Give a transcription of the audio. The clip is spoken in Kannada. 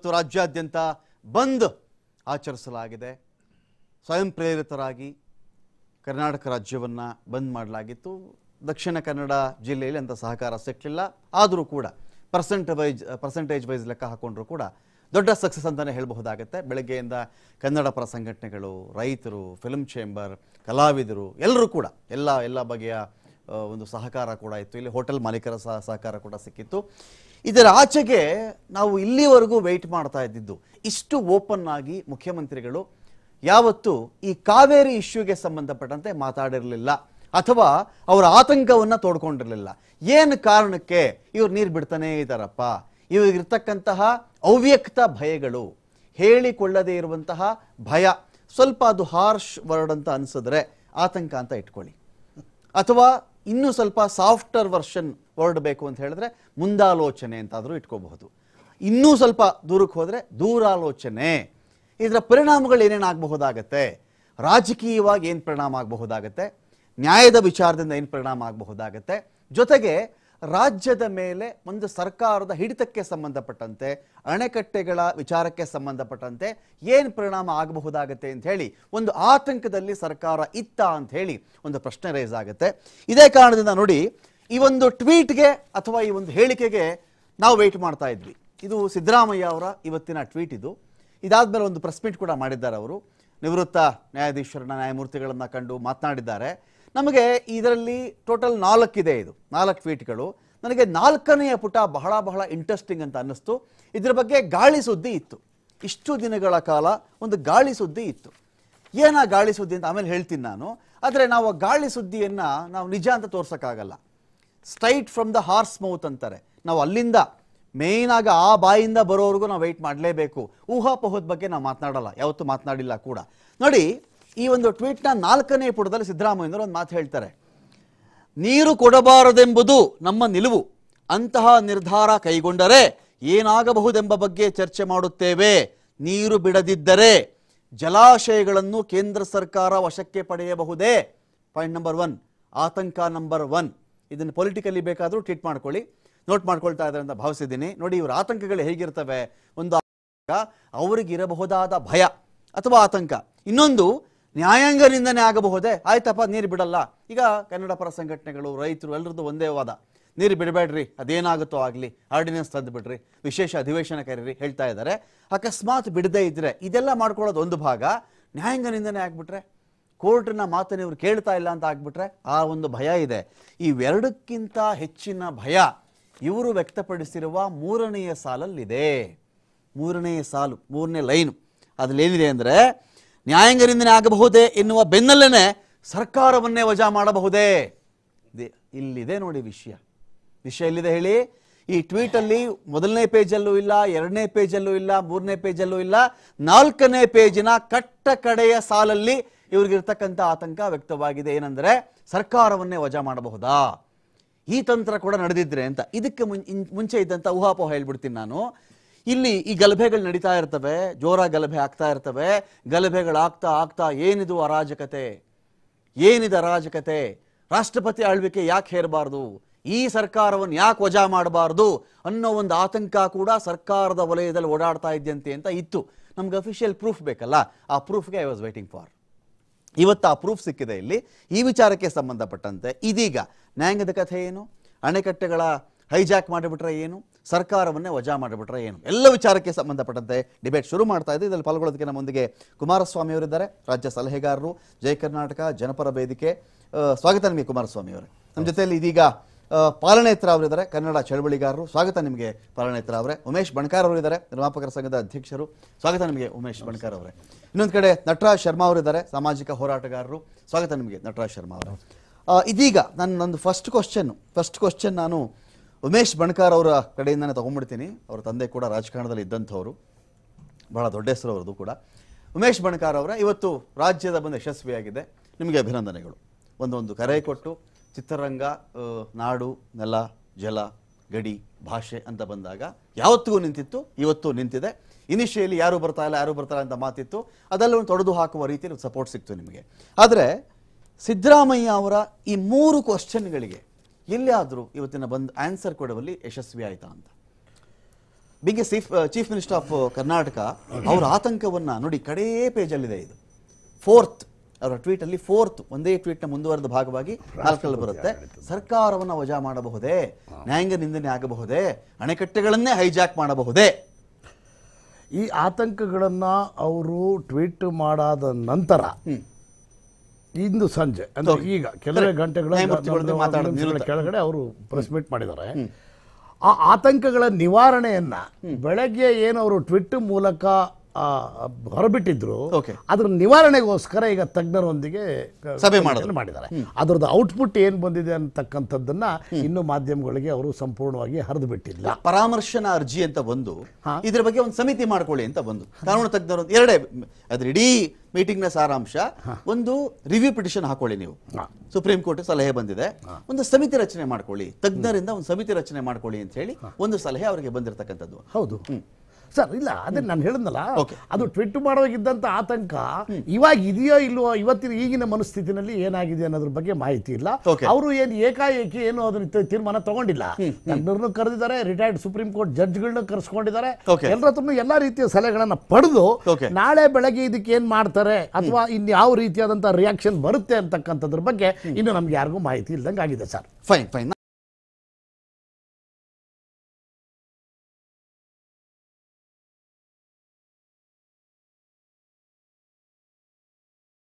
ಇವತ್ತು ರಾಜ್ಯಾದ್ಯಂತ ಬಂದ್ ಆಚರಿಸಲಾಗಿದೆ. ಸ್ವಯಂ ಪ್ರೇರಿತರಾಗಿ ಕರ್ನಾಟಕ ರಾಜ್ಯವನ್ನು ಬಂದ್ ಮಾಡಲಾಗಿತ್ತು. ದಕ್ಷಿಣ ಕನ್ನಡ ಜಿಲ್ಲೆಯಲ್ಲಿ ಅಂತ ಸಹಕಾರ ಸಿಕ್ಕಲಿಲ್ಲ ಆದರೂ ಕೂಡ ಪರ್ಸೆಂಟ್ ವೈಸ್ ಪರ್ಸೆಂಟೇಜ್ ವೈಸ್ ಲೆಕ್ಕ ಹಾಕೊಂಡ್ರು ಕೂಡ ದೊಡ್ಡ ಸಕ್ಸಸ್ ಅಂತಲೇ ಹೇಳಬಹುದಾಗುತ್ತೆ. ಬೆಳಗ್ಗೆಯಿಂದ ಕನ್ನಡ ಪರ ಸಂಘಟನೆಗಳು, ರೈತರು ಫಿಲ್ಮ್ ಚೇಂಬರ್ ಕಲಾವಿದರು, ಎಲ್ಲರೂ ಕೂಡ ಎಲ್ಲ ಎಲ್ಲ ಬಗೆಯ ಒಂದು ಸಹಕಾರ ಕೂಡ ಇತ್ತು. ಇಲ್ಲಿ ಹೋಟೆಲ್ ಮಾಲೀಕರ ಸಹ ಸಹಕಾರ ಕೂಡ ಸಿಕ್ಕಿತ್ತು. ಇದರ ಆಚೆಗೆ ನಾವು ಇಲ್ಲಿವರೆಗೂ ವೆಯ್ಟ್ ಮಾಡ್ತಾ ಇದ್ದಿದ್ದು, ಇಷ್ಟು ಓಪನ್ ಆಗಿ ಮುಖ್ಯಮಂತ್ರಿಗಳು ಯಾವತ್ತು ಈ ಕಾವೇರಿ ಇಶ್ಯೂಗೆ ಸಂಬಂಧಪಟ್ಟಂತೆ ಮಾತಾಡಿರಲಿಲ್ಲ ಅಥವಾ ಅವರ ಆತಂಕವನ್ನು ತೋಡ್ಕೊಂಡಿರಲಿಲ್ಲ. ಏನು ಕಾರಣಕ್ಕೆ ಇವ್ರು ನೀರು ಬಿಡ್ತಾನೇ ಇದ್ದಾರಪ್ಪ ಇವ್ರಿಗಿರ್ತಕ್ಕಂತಹ ಅವ್ಯಕ್ತ ಭಯಗಳು, ಹೇಳಿಕೊಳ್ಳದೇ ಇರುವಂತಹ ಭಯ, ಸ್ವಲ್ಪ ಅದು ಹಾರ್ಶ್ ವರ್ಡ್ ಅಂತ ಅನ್ಸಿದ್ರೆ ಆತಂಕ ಅಂತ ಇಟ್ಕೊಳ್ಳಿ. ಅಥವಾ ಇನ್ನೂ ಸ್ವಲ್ಪ ಸಾಫ್ಟರ್ ವರ್ಷನ್ ವರ್ಡ್ ಅಂತ ಹೇಳಿದ್ರೆ ಮುಂದಾಲೋಚನೆ ಅಂತಾದರೂ ಇಟ್ಕೋಬಹುದು. ಇನ್ನೂ ಸ್ವಲ್ಪ ದೂರಕ್ಕೆ ಹೋದರೆ ದೂರಾಲೋಚನೆ. ಇದರ ಪರಿಣಾಮಗಳು ಏನೇನು ಆಗಬಹುದಾಗತ್ತೆ? ರಾಜಕೀಯವಾಗಿ ಏನು ಪರಿಣಾಮ ಆಗಬಹುದಾಗತ್ತೆ? ನ್ಯಾಯದ ವಿಚಾರದಿಂದ ಏನು ಪರಿಣಾಮ ಆಗಬಹುದಾಗತ್ತೆ? ಜೊತೆಗೆ ರಾಜ್ಯದ ಮೇಲೆ ಒಂದು ಸರ್ಕಾರದ ಹಿಡಿತಕ್ಕೆ ಸಂಬಂಧಪಟ್ಟಂತೆ, ಅಣೆಕಟ್ಟೆಗಳ ವಿಚಾರಕ್ಕೆ ಸಂಬಂಧಪಟ್ಟಂತೆ ಏನು ಪರಿಣಾಮ ಆಗಬಹುದಾಗತ್ತೆ ಅಂತ ಹೇಳಿ ಒಂದು ಆತಂಕದಲ್ಲಿ ಸರ್ಕಾರ ಇತ್ತ ಅಂತ ಹೇಳಿ ಒಂದು ಪ್ರಶ್ನೆ ರೈಸ್ ಆಗುತ್ತೆ. ಇದೇ ಕಾರಣದಿಂದ ನೋಡಿ, ಈ ಒಂದು ಟ್ವೀಟ್ಗೆ ಅಥವಾ ಈ ಒಂದು ಹೇಳಿಕೆಗೆ ನಾವು ವೆಯ್ಟ್ ಮಾಡ್ತಾ ಇದ್ವಿ. ಇದು ಸಿದ್ದರಾಮಯ್ಯ ಅವರ ಇವತ್ತಿನ ಟ್ವೀಟ್ ಇದು. ಇದಾದ್ಮೇಲೆ ಒಂದು ಪ್ರೆಸ್ ಮೀಟ್ ಕೂಡ ಮಾಡಿದ್ದಾರೆ ಅವರು. ನಿವೃತ್ತ ನ್ಯಾಯಾಧೀಶರನ್ನ, ನ್ಯಾಯಮೂರ್ತಿಗಳನ್ನು ಕಂಡು ಮಾತನಾಡಿದ್ದಾರೆ. ನಮಗೆ ಇದರಲ್ಲಿ ಟೋಟಲ್ ನಾಲ್ಕಿದೆ ಇದು. ನಾಲ್ಕು ಟ್ವೀಟ್ಗಳು ನನಗೆ ನಾಲ್ಕನೆಯ ಪುಟ ಬಹಳ ಬಹಳ ಇಂಟ್ರೆಸ್ಟಿಂಗ್ ಅಂತ ಅನ್ನಿಸ್ತು. ಇದ್ರ ಬಗ್ಗೆ ಗಾಳಿ ಸುದ್ದಿ ಇತ್ತು. ಇಷ್ಟು ದಿನಗಳ ಕಾಲ ಒಂದು ಗಾಳಿ ಸುದ್ದಿ ಇತ್ತು. ಏನ ಗಾಳಿ ಸುದ್ದಿ ಅಂತ ಆಮೇಲೆ ಹೇಳ್ತೀನಿ ನಾನು. ಆದರೆ ನಾವು ಗಾಳಿ ಸುದ್ದಿಯನ್ನು ನಾವು ನಿಜ ಅಂತ ತೋರ್ಸೋಕ್ಕಾಗಲ್ಲ. Straight from the horse mouth ಅಂತಾರೆ. ನಾವು ಅಲ್ಲಿಂದ ಮೇಯ್ನಾಗಿ ಆ ಬಾಯಿಂದ ಬರೋವರೆಗೂ ನಾವು ವೆಯ್ಟ್ ಮಾಡಲೇಬೇಕು. ಊಹಾಪೋಹದ ಬಗ್ಗೆ ನಾವು ಮಾತನಾಡಲ್ಲ. ಯಾವತ್ತೂ ಮಾತನಾಡಿಲ್ಲ ಕೂಡ. ನೋಡಿ ಈ ಒಂದು ಟ್ವೀಟ್ನ ನಾಲ್ಕನೇ ಪುಟದಲ್ಲಿ ಸಿದ್ದರಾಮಯ್ಯನವರು ಒಂದು ಮಾತು ಹೇಳ್ತಾರೆ. ನೀರು ಕೊಡಬಾರದೆಂಬುದು ನಮ್ಮ ನಿಲುವು. ಅಂತಹ ನಿರ್ಧಾರ ಕೈಗೊಂಡರೆ ಏನಾಗಬಹುದೆಂಬ ಬಗ್ಗೆ ಚರ್ಚೆ ಮಾಡುತ್ತೇವೆ. ನೀರು ಬಿಡದಿದ್ದರೆ ಜಲಾಶಯಗಳನ್ನು ಕೇಂದ್ರ ಸರ್ಕಾರ ವಶಕ್ಕೆ ಪಡೆಯಬಹುದೇ? ಪಾಯಿಂಟ್ ನಂಬರ್ ಒನ್ ಆತಂಕ ನಂಬರ್ ಒನ್ ಇದನ್ನು ಪೊಲಿಟಿಕಲಿ ಬೇಕಾದರೂ ಟ್ವೀಟ್ ಮಾಡ್ಕೊಳ್ಳಿ. ನೋಟ್ ಮಾಡ್ಕೊಳ್ತಾ ಇದ್ದಾರೆ ಅಂತ ಭಾವಿಸಿದ್ದೀನಿ. ನೋಡಿ, ಇವರ ಆತಂಕಗಳು ಹೇಗಿರ್ತವೆ? ಒಂದು ಅವರಿಗಿರಬಹುದಾದ ಭಯ ಅಥವಾ ಆತಂಕ. ಇನ್ನೊಂದು ನ್ಯಾಯಾಂಗ ನಿಂದನೆ ಆಗಬಹುದೇ? ಆಯ್ತಪ್ಪ, ನೀರು ಬಿಡಲ್ಲ. ಈಗ ಕನ್ನಡ ಪರ ಸಂಘಟನೆಗಳು, ರೈತರು ಎಲ್ಲರದ್ದು ಒಂದೇ ವಾದ. ನೀರು ಬಿಡಬೇಡ್ರಿ, ಅದೇನಾಗುತ್ತೋ ಆಗಲಿ. ಆರ್ಡಿನೆನ್ಸ್ ತಂದು ಬಿಡ್ರಿ. ವಿಶೇಷ ಅಧಿವೇಶನ ಕರೀರಿ ಹೇಳ್ತಾ ಇದ್ದಾರೆ. ಅಕಸ್ಮಾತ್ ಬಿಡದೇ ಇದ್ರೆ ಇದೆಲ್ಲ ಮಾಡ್ಕೊಳ್ಳೋದು ಒಂದು ಭಾಗ. ನ್ಯಾಯಾಂಗ ನಿಂದನೆ ಆಗ್ಬಿಟ್ರೆ, ಕೋರ್ಟ್ನ ಮಾತನ್ನು ಇವರು ಕೇಳ್ತಾ ಇಲ್ಲ ಅಂತ ಆಗ್ಬಿಟ್ರೆ ಆ ಒಂದು ಭಯ ಇದೆ. ಇವೆರಡಕ್ಕಿಂತ ಹೆಚ್ಚಿನ ಭಯ ಇವರು ವ್ಯಕ್ತಪಡಿಸಿರುವ ಮೂರನೆಯ ಸಾಲಲ್ಲಿದೆ. ಮೂರನೆಯ ಸಾಲು, ಮೂರನೇ ಲೈನು. ಅದಲ್ಲೇನಿದೆ ಅಂದರೆ ನ್ಯಾಯಾಂಗ ನಿಂದನೆ ಆಗಬಹುದೇ ಎನ್ನುವ ಬೆನ್ನಲ್ಲೇ ಸರ್ಕಾರವನ್ನೇ ವಜಾ ಮಾಡಬಹುದೇ? ಇಲ್ಲಿದೆ ನೋಡಿ ವಿಷಯ. ವಿಷಯ ಎಲ್ಲಿದೆ ಹೇಳಿ? ಈ ಟ್ವೀಟಲ್ಲಿ ಮೊದಲನೇ ಪೇಜಲ್ಲೂ ಇಲ್ಲ, ಎರಡನೇ ಪೇಜಲ್ಲೂ ಇಲ್ಲ, ಮೂರನೇ ಪೇಜಲ್ಲೂ ಇಲ್ಲ, ನಾಲ್ಕನೇ ಪೇಜಿನ ಕಟ್ಟ ಕಡೆಯ ಸಾಲಲ್ಲಿ ಇವ್ರಿಗಿರ್ತಕ್ಕಂಥ ಆತಂಕ ವ್ಯಕ್ತವಾಗಿದೆ. ಏನಂದ್ರೆ ಸರ್ಕಾರವನ್ನೇ ವಜಾ ಮಾಡಬಹುದಾ? ಈ ತಂತ್ರ ಕೂಡ ನಡೆದಿದ್ರೆ ಅಂತ. ಇದಕ್ಕೆ ಮುಂಚೆ ಇದ್ದಂಥ ಊಹಾಪೋಹ ಹೇಳ್ಬಿಡ್ತೀನಿ ನಾನು. ಇಲ್ಲಿ ಈ ಗಲಭೆಗಳು ನಡೀತಾ ಇರ್ತವೆ ಜೋರ ಗಲಭೆ ಆಗ್ತಾ ಇರ್ತವೆ. ಗಲಭೆಗಳಾಗ್ತಾ ಆಗ್ತಾ ಏನಿದು ಅರಾಜಕತೆ? ಏನಿದು ಅರಾಜಕತೆ? ರಾಷ್ಟ್ರಪತಿ ಆಳ್ವಿಕೆ ಯಾಕೆ ಹೇರಬಾರ್ದು? ಈ ಸರ್ಕಾರವನ್ನು ಯಾಕೆ ವಜಾ ಮಾಡಬಾರ್ದು? ಅನ್ನೋ ಒಂದು ಆತಂಕ ಕೂಡ ಸರ್ಕಾರದ ವಲಯದಲ್ಲಿ ಓಡಾಡ್ತಾ ಇದ್ದಂತೆ ಅಂತ ಇತ್ತು. ನಮ್ಗೆ ಅಫಿಷಿಯಲ್ ಪ್ರೂಫ್ ಬೇಕಲ್ಲ? ಆ ಪ್ರೂಫ್ಗೆ ಐ ವಾಸ್ ವೇಟಿಂಗ್ ಫಾರ್ ಇವತ್ತು ಆ ಪ್ರೂಫ್ ಸಿಕ್ಕಿದೆ ಇಲ್ಲಿ. ಈ ವಿಚಾರಕ್ಕೆ ಸಂಬಂಧಪಟ್ಟಂತೆ ಇದೀಗ ನ್ಯಾಯಾಂಗದ ಕಥೆ ಏನು? ಅಣೆಕಟ್ಟೆಗಳ ಹೈಜಾಕ್ ಮಾಡಿಬಿಟ್ರೆ ಏನು? ಸರ್ಕಾರವನ್ನೇ ವಜಾ ಮಾಡಿಬಿಟ್ರೆ ಏನು? ಎಲ್ಲ ವಿಚಾರಕ್ಕೆ ಸಂಬಂಧಪಟ್ಟಂತೆ ಡಿಬೇಟ್ ಶುರು ಮಾಡ್ತಾ ಇದೆ. ಇದರಲ್ಲಿ ಪಾಲ್ಗೊಳ್ಳೋದಕ್ಕೆ ನಮ್ಮೊಂದಿಗೆ ಕುಮಾರಸ್ವಾಮಿ ಅವರಿದ್ದಾರೆ. ರಾಜ್ಯ ಸಲಹೆಗಾರರು ಜಯ ಕರ್ನಾಟಕ, ಜನಪರ ವೇದಿಕೆ. ಸ್ವಾಗತ ನಿಮಗೆ ಕುಮಾರಸ್ವಾಮಿ ಅವರೇ. ನಮ್ಮ ಜೊತೆಯಲ್ಲಿ ಇದೀಗ ಪಾಲನೇತ್ರ ಅವರಿದ್ದಾರೆ. ಕನ್ನಡ ಚಳವಳಿಗಾರರು, ಸ್ವಾಗತ ನಿಮಗೆ ಪಾಲನೇತ್ರ ಅವರೇ. ಉಮೇಶ್ ಬಣಕಾರ್ ಅವರಿದ್ದಾರೆ. ನಿರ್ಮಾಪಕರ ಸಂಘದ ಅಧ್ಯಕ್ಷರು. ಸ್ವಾಗತ ನಿಮಗೆ ಉಮೇಶ್ ಬಣಕಾರ್ ಅವರೇ. ಇನ್ನೊಂದು ಕಡೆ ನಟರಾಜ್ ಶರ್ಮಾ ಅವರಿದ್ದಾರೆ. ಸಾಮಾಜಿಕ ಹೋರಾಟಗಾರರು. ಸ್ವಾಗತ ನಿಮಗೆ ನಟರಾಜ್ ಶರ್ಮಾ ಅವರು. ಇದೀಗ ನನ್ನ ನಂದು ಫಸ್ಟ್ ಕ್ವಶನ್ ಫಸ್ಟ್ ಕ್ವಶನ್ ನಾನು ಉಮೇಶ್ ಬಣಕಾರ್ ಅವರ ಕಡೆಯಿಂದನೇ ತಗೊಂಡ್ಬಿಡ್ತೀನಿ. ಅವ್ರ ತಂದೆ ಕೂಡ ರಾಜಕಾರಣದಲ್ಲಿ ಇದ್ದಂಥವ್ರು. ಬಹಳ ದೊಡ್ಡ ಹೆಸರು ಅವ್ರದ್ದು ಕೂಡ. ಉಮೇಶ್ ಬಣಕಾರ್ ಅವರ ಇವತ್ತು ರಾಜ್ಯದ ಬಂದು ಯಶಸ್ವಿಯಾಗಿದೆ. ನಿಮಗೆ ಅಭಿನಂದನೆಗಳು. ಒಂದೊಂದು ಕರೆ ಕೊಟ್ಟು ಚಿತ್ರರಂಗ ನಾಡು, ನೆಲ, ಜಲ, ಗಡಿ, ಭಾಷೆ ಅಂತ ಬಂದಾಗ ಯಾವತ್ತಿಗೂ ನಿಂತಿತ್ತು, ಇವತ್ತು ನಿಂತಿದೆ. ಇನಿಷಿಯಲಿ ಯಾರು ಬರ್ತಾ ಇಲ್ಲ, ಯಾರು ಬರ್ತಾ ಇಲ್ಲ ಅಂತ ಮಾತಿತ್ತು. ಅದೆಲ್ಲವನ್ನು ತೊಡೆದು ಹಾಕುವ ರೀತಿಯಲ್ಲಿ ಸಪೋರ್ಟ್ ಸಿಕ್ತು ನಿಮಗೆ. ಆದರೆ ಸಿದ್ದರಾಮಯ್ಯ ಅವರ ಈ ಮೂರು ಕ್ವಶನ್ಗಳಿಗೆ ಎಲ್ಲಿಯಾದರೂ ಇವತ್ತಿನ ಬಂದು ಆನ್ಸರ್ ಕೊಡುವಲ್ಲಿ ಯಶಸ್ವಿ ಆಯ್ತಾ ಅಂತ. Big chief chief minister of Karnataka ಅವರ ಆತಂಕವನ್ನು ನೋಡಿ ಕಡೇ ಪೇಜಲ್ಲಿದೆ ಇದು. ಫೋರ್ತ್ ಅವರ ಟ್ವೀಟಲ್ಲಿ ಫೋರ್ತ್ ಒಂದೇ ಟ್ವೀಟ್ನ ನ ಮುಂದುವರೆದ ಭಾಗವಾಗಿ ನಾಲ್ಕರಲ್ಲಿ ಬರುತ್ತೆ. ಸರ್ಕಾರವನ್ನು ವಜಾ ಮಾಡಬಹುದೇ? ನ್ಯಾಯಾಂಗ ನಿಂದನೆ ಆಗಬಹುದೇ? ಅಣೆಕಟ್ಟೆಗಳನ್ನೇ ಹೈಜಾಕ್ ಮಾಡಬಹುದೇ? ಈ ಆತಂಕಗಳನ್ನು ಅವರು ಟ್ವೀಟ್ ಮಾಡಾದ ನಂತರ ಇಂದು ಸಂಜೆ ಅಂದ್ರೆ ಈಗ ಕೆಲವೇ ಗಂಟೆಗಳ. ಕೆಳಗಡೆ ಅವರು ಪ್ರೆಸ್ ಮೀಟ್ ಮಾಡಿದ್ದಾರೆ. ಆ ಆತಂಕಗಳ ನಿವಾರಣೆಯನ್ನ ಬೆಳಗ್ಗೆ ಏನು ಅವರು ಟ್ವಿಟ್ ಮೂಲಕ ಹೊರಬಿಟ್ಟಿದ್ರು. ಅದ್ರ ನಿವಾರಣೆಗೋಸ್ಕರ ಈಗ ತಜ್ಞರೊಂದಿಗೆ ಸಭೆ. ಮಾಡಿದ್ದಾರೆ. ಅದ್ರದ್ದು ಔಟ್ಪುಟ್ ಏನ್ ಬಂದಿದೆ ಅಂತಕ್ಕಂಥದ್ದನ್ನ ಇನ್ನು ಮಾಧ್ಯಮಗಳಿಗೆ ಅವರು ಸಂಪೂರ್ಣವಾಗಿ ಹರಿದು ಬಿಟ್ಟಿಲ್ಲ ಪರಾಮರ್ಶನ ಅರ್ಜಿ ಅಂತ ಬಂದು ಇದ್ರ ಬಗ್ಗೆ ಒಂದು ಸಮಿತಿ ಮಾಡ್ಕೊಳ್ಳಿ ಅಂತ ಬಂದು. ಕಾನೂನು ತಜ್ಞರು ಎರಡೇ ಅದ್ರ ಇಡೀ ಮೀಟಿಂಗ್ನ ಸಾರಾಂಶ ಒಂದು ರಿವ್ಯೂ ಪಿಟಿಷನ್ ಹಾಕೊಳ್ಳಿ ನೀವು. ಸುಪ್ರೀಂ ಕೋರ್ಟ್ ಸಲಹೆ ಬಂದಿದೆ. ಒಂದು ಸಮಿತಿ ರಚನೆ ಮಾಡ್ಕೊಳ್ಳಿ. ತಜ್ಞರಿಂದ ಒಂದು ಸಮಿತಿ ರಚನೆ ಮಾಡ್ಕೊಳ್ಳಿ ಅಂತ ಹೇಳಿ ಒಂದು ಸಲಹೆ ಅವರಿಗೆ ಬಂದಿರತಕ್ಕಂಥದ್ದು. ಹೌದು. ಸರ್ ಇಲ್ಲ ಅದೇ ನಾನು ಹೇಳಿದ್ನಲ್ಲ. ಅದು ಟ್ವಿಟ್ ಮಾಡೋಗಿದ್ದಂತ ಆತಂಕ ಇವಾಗ ಇದೆಯೋ ಇಲ್ವೋ ಇವತ್ತಿನ ಈಗಿನ ಮನಸ್ಥಿತಿನಲ್ಲಿ ಏನಾಗಿದೆ ಅನ್ನೋದ್ರ ಬಗ್ಗೆ ಮಾಹಿತಿ ಇಲ್ಲ. ಅವರು ಏನು ಏಕಾಏಕಿ ಏನು ಅದನ್ನ ತೀರ್ಮಾನ ತಗೊಂಡಿಲ್ಲ. ತಜ್ಞರನ್ನು ಕರೆದಿದ್ದಾರೆ ರಿಟೈರ್ಡ್ ಸುಪ್ರೀಂ ಕೋರ್ಟ್ ಜಡ್ಜ್ಗಳನ್ನ ಕರೆಸ್ಕೊಂಡಿದ್ದಾರೆ. ಎಲ್ಲರ ತುಂಬ ಎಲ್ಲಾ ರೀತಿಯ ಸಲಹೆಗಳನ್ನ ಪಡೆದು ನಾಳೆ ಬೆಳಗ್ಗೆ ಇದಕ್ಕೆ ಏನ್ ಮಾಡ್ತಾರೆ ಅಥವಾ ಇನ್ಯಾವ ರೀತಿಯಾದಂತ ರಿಯಾಕ್ಷನ್ ಬರುತ್ತೆ ಅಂತಕ್ಕಂಥದ್ರ ಬಗ್ಗೆ ಇನ್ನು ನಮ್ಗೆ ಯಾರಿಗೂ ಮಾಹಿತಿ ಇಲ್ದಂಗೆ ಆಗಿದೆ ಸರ್. Fine fine